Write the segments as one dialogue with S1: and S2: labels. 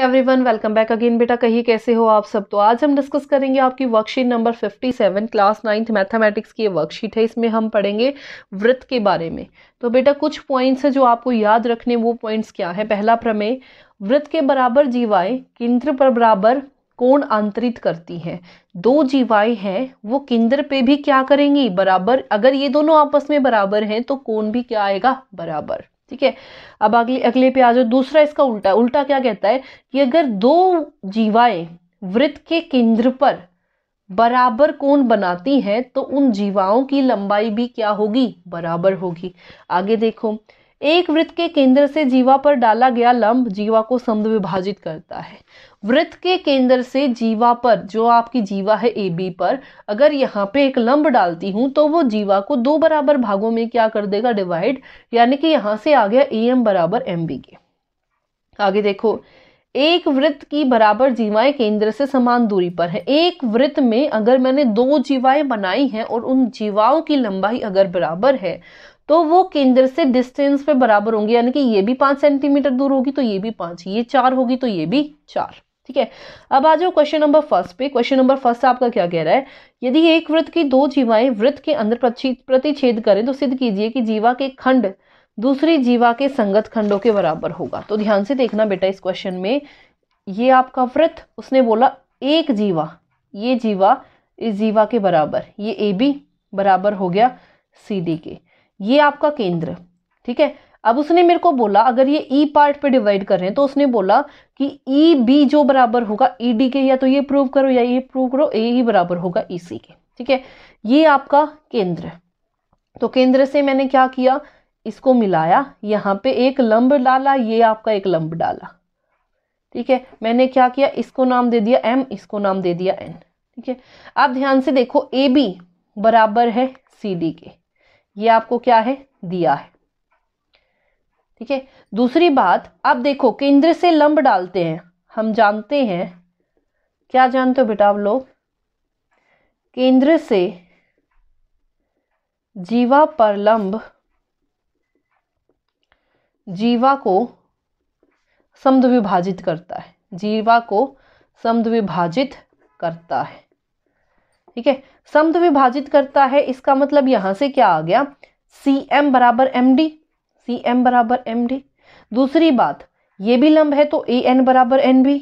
S1: Everyone welcome back again बेटा कहीं कैसे हो आप सब? तो आज हम डिस्कस करेंगे आपकी worksheet number 57 class ninth mathematics की वर्कशीट है। इसमें हम पढ़ेंगे वृत्त के बारे में। तो बेटा, कुछ पॉइंट्स है जो आपको याद रखने, वो पॉइंट्स क्या है? पहला प्रमेय, वृत्त के बराबर जीवाएँ केंद्र पर बराबर कोण आंतरित करती हैं। दो जीवाएँ हैं, वो केंद्र पे भी क्या करेंगी? बराबर, अगर ये दोनों आपस में बराबर हैं तो कोण भी क्या आएगा? बराबर। ठीक है? अब अगले अगले पे आ जाओ, दूसरा इसका उल्टा उल्टा क्या कहता है कि अगर दो जीवाएँ वृत्त के केंद्र पर बराबर कोण बनाती हैं तो उन जीवाओं की लंबाई भी क्या होगी? बराबर होगी। आगे देखो एक वृत्त के केंद्र से जीवा पर डाला गया लंब जीवा को समद विभाजित करता है। वृत्त के केंद्र से जीवा पर, जो आपकी जीवा है ए बी पर, अगर यहाँ पे एक लंब डालती हूँ तो वो जीवा को दो बराबर भागों में क्या कर देगा? डिवाइड यानी कि यहाँ से आ गया ए एम बराबर एम बी के। आगे देखो, एक वृत्त की बराबर जीवाएँ केंद्र से समान दूरी पर है। एक वृत्त में अगर मैंने दो जीवाएँ बनाई हैं और उन जीवाओं की लंबाई अगर बराबर है तो वो केंद्र से डिस्टेंस पे बराबर होंगे, यानी कि ये भी पाँच सेंटीमीटर दूर होगी तो ये भी पाँच, ये चार होगी तो ये भी चार, ठीक है? अब आ जाओ क्वेश्चन नंबर फ़र्स्ट पे। क्वेश्चन नंबर फ़र्स्ट आपका क्या कह रहा है? यदि एक वृत्त की दो जीवाएँ वृत्त के अंदर प्रतिच्छेद करें तो सिद्ध कीजिए कि जीवा के खंड दूसरी जीवा के संगत खंडों के बराबर होगा। तो ध्यान से देखना बेटा इस क्वेश्चन में, ये आपका वृत्त, उसने बोला एक जीवा, ये जीवा इस जीवा के बराबर, ये ए बी बराबर हो गया सी डी के। ये आपका केंद्र, ठीक है? अब उसने मेरे को बोला, अगर ये ई e पार्ट पे डिवाइड कर रहे हैं तो उसने बोला कि ई e बी जो बराबर होगा ई e डी के, या तो ये प्रूव करो, या ये प्रूव करो ए ही बराबर होगा ई सी के, ठीक है? ये आपका केंद्र। तो केंद्र से मैंने क्या किया? इसको मिलाया, यहाँ पे एक लंब डाला, ये आपका एक लंब डाला, ठीक है? मैंने क्या किया? इसको नाम दे दिया एम इसको नाम दे दिया एन ठीक है? आप ध्यान से देखो ए बी बराबर है सी डी के ये आपको क्या है? दिया है। ठीक है? दूसरी बात अब देखो, केंद्र से लंब डालते हैं। हम जानते हैं। क्या जानते हो बेटा आप लोग? केंद्र से जीवा पर लंब, जीवा को समद विभाजित करता है। जीवा को समद विभाजित करता है। ठीक है? समद विभाजित करता है, इसका मतलब यहाँ से क्या आ गया? सी एम बराबर एम डी सी एम बराबर एम डी दूसरी बात, ये भी लंब है तो ए एन बराबर एन बी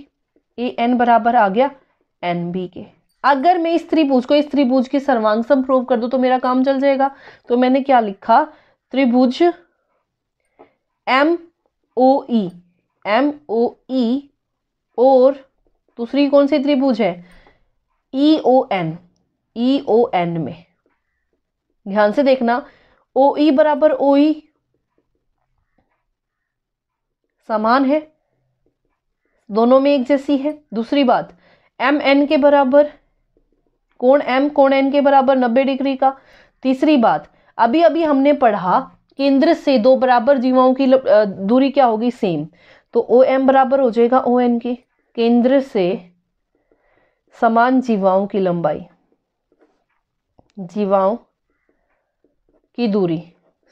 S1: ए एन बराबर आ गया एन बी के। अगर मैं इस त्रिभुज को इस त्रिभुज की सर्वांग सम प्रूव कर दूँ तो मेरा काम चल जाएगा। तो मैंने क्या लिखा? त्रिभुज M O E M O ई और दूसरी कौन सी त्रिभुज है? ई O N E O N में। ध्यान से देखना ओ ई बराबर ओ ई समान है, दोनों में एक जैसी है। दूसरी बात एम एन के बराबर, कोण एम कोण एन के बराबर नब्बे डिग्री का। तीसरी बात अभी अभी हमने पढ़ा, केंद्र से दो बराबर जीवाओं की दूरी क्या होगी? सेम तो ओ एम बराबर हो जाएगा ओ एन के। केंद्र से समान जीवाओं की लंबाई। जीवाओं की दूरी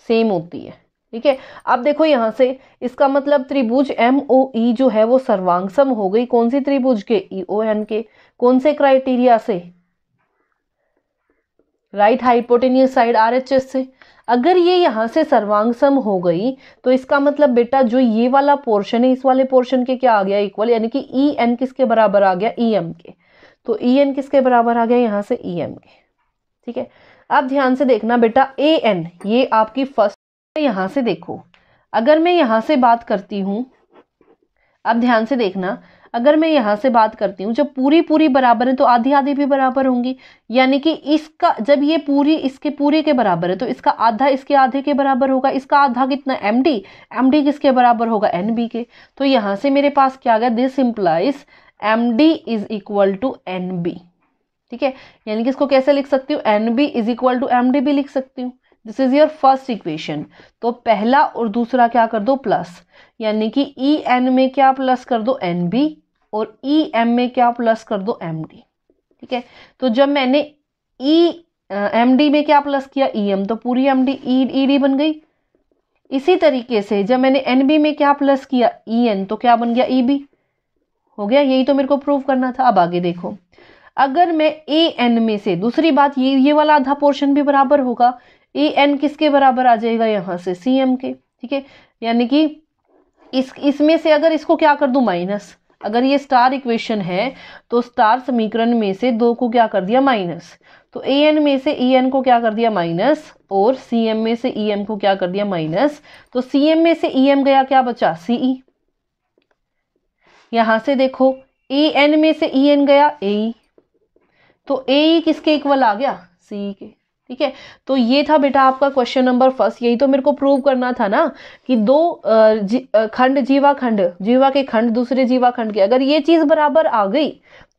S1: सेम होती है, ठीक है? अब देखो यहाँ से इसका मतलब त्रिभुज एम ओ ई जो है वो सर्वांगसम हो गई। कौन सी त्रिभुज के? ई ओ एन के। कौन से क्राइटेरिया से? Right hypotenuse side R H S से। अगर ये यहाँ से सर्वांगसम हो गई तो इसका मतलब बेटा जो ये वाला पोर्शन है, इस वाले पोर्शन के क्या आ गया? इक्वल यानी कि ई एन किसके बराबर आ गया? ई एम के। तो ई एन किसके बराबर आ गया? यहाँ से ई एम के। ठीक है? अब ध्यान से देखना बेटा ए एन ये आपकी फ़र्स्ट यहाँ से देखो। अगर मैं यहाँ से बात करती हूँ, अब ध्यान से देखना, अगर मैं यहाँ से बात करती हूँ, जब पूरी पूरी बराबर है तो आधी आधी भी बराबर होंगी। यानी कि इसका, जब ये पूरी इसके पूरे के बराबर है तो इसका आधा इसके आधे के बराबर होगा। इसका आधा कितना? एम डी एम डी किसके बराबर होगा? एन बी के। तो यहाँ से मेरे पास क्या आ गया? This implies M D is equal to N B ठीक है? यानी कि इसको कैसे लिख सकती हूँ? N B is equal to M D भी लिख सकती हूँ। This is your first equation तो पहला और दूसरा क्या कर दो? प्लस यानी कि ई e एन में क्या प्लस कर दो? एन बी और ई e एम में क्या प्लस कर दो? एम डी ठीक है? तो जब मैंने ई एम डी में क्या प्लस किया? ई e एम तो पूरी एम डी ई डी बन गई। इसी तरीके से जब मैंने एन बी में क्या प्लस किया? ई एन तो क्या बन गया? ई बी हो गया? यही तो मेरे को प्रूव करना था। अब आगे देखो। अगर मैं ए एन में से, दूसरी बात ये ये वाला आधा पोर्शन भी बराबर होगा। ए एन किसके बराबर आ जाएगा? यहाँ से सी एम के, ठीक है? यानी कि इस, इसमें से अगर इसको क्या कर दूँ? माइनस। अगर ये स्टार इक्वेशन है तो स्टार समीकरण में से दो को क्या कर दिया? माइनस। तो ए एन में से ई एन को क्या कर दिया? माइनस। और सी एम में से ई एम को क्या कर दिया? माइनस। तो सी एम में से ई एम गया क्या बचा? सीई यहाँ से देखो ए एन में से ई एन गया ए तो ए किसके इक्वल आ गया? सी के। ठीक है? तो ये था बेटा आपका क्वेश्चन नंबर फ़र्स्ट यही तो मेरे को प्रूव करना था ना कि दो जी, खंड जीवा खंड जीवा के खंड दूसरे जीवा खंड के। अगर ये चीज़ बराबर आ गई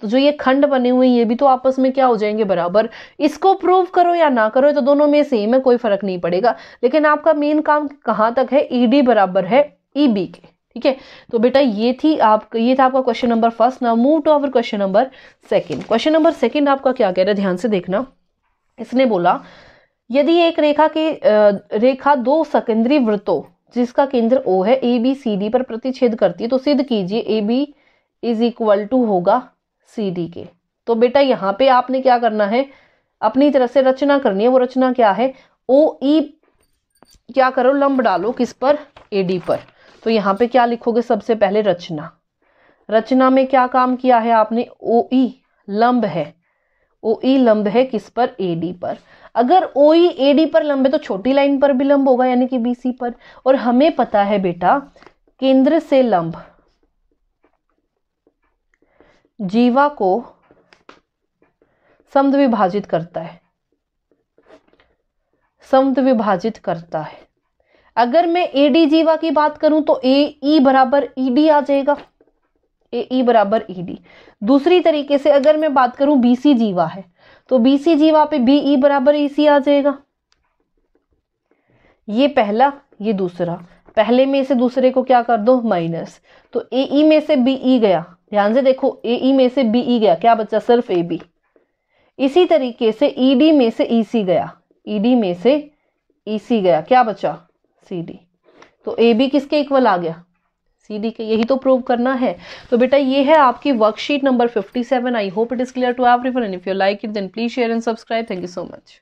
S1: तो जो ये खंड बने हुए ये भी तो आपस में क्या हो जाएँगे बराबर? इसको प्रूव करो या ना करो तो दोनों में सेम है कोई फ़र्क नहीं पड़ेगा। लेकिन आपका मेन काम कहाँ तक है? ईडी बराबर है ईबी के। ठीक है? तो बेटा ये थी आप, ये था आपका question number first now move to our question number second question number second आपका क्या कह रहा है? ध्यान से देखना। इसने बोला, यदि एक रेखा के रेखा दो सेकेंडरी वृत्तों, जिसका केंद्र ओ है ए बी सी डी पर प्रतिच्छेद करती है तो सिद्ध कीजिए A B is equal to होगा सी डी के। तो बेटा यहाँ पे आपने क्या करना है? अपनी तरफ़ से रचना करनी है। वो रचना क्या है? ओ ई क्या करो? लंब डालो किस पर? ए डी पर। तो यहाँ पे क्या लिखोगे सबसे पहले? रचना। रचना में क्या काम किया है आपने? ओ ई लंब है। ओ ई लंब है किस पर? ए डी पर। अगर ओ ई ए डी पर लंब है तो छोटी लाइन पर भी लंब होगा, यानी कि बी सी पर। और हमें पता है बेटा, केंद्र से लंब। जीवा को समद विभाजित करता है। समद विभाजित करता है। अगर मैं ए डी जीवा की बात करूँ तो ए ई बराबर ई डी आ जाएगा। ए ई बराबर ई डी दूसरी तरीके से अगर मैं बात करूँ बी सी जीवा है तो बीसी जीवा पे बी ई बराबर ई सी आ जाएगा। ये पहला, ये दूसरा। पहले में से दूसरे को क्या कर दो? माइनस तो ए ई में से बी ई गया। ध्यान से देखो ए ई में से बी ई गया। क्या बचा? सिर्फ़ ए बी इसी तरीके से ई डी में से ई सी गया। ई डी में से ई सी गया। क्या बचा? सी डी तो ए बी किसके इक्वल आ गया? सी डी के, यही तो प्रूव करना है। तो बेटा, ये है आपकी worksheet number 57 I hope it is clear to everyone and if you like it then please share and subscribe thank you so much